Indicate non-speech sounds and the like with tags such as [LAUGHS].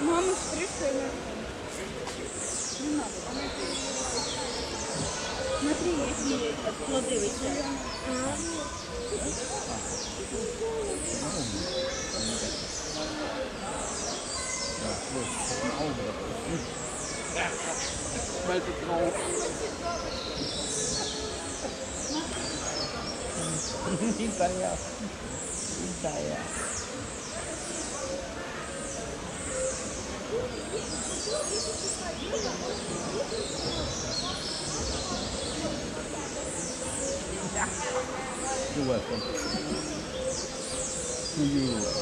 Мама с прицелом. Не надо, вона Смотри, які є плоди висять. Так, ось, на образ. Kopfmeldung drauf. Hinterher. Hinterher. You're welcome. [LAUGHS] You.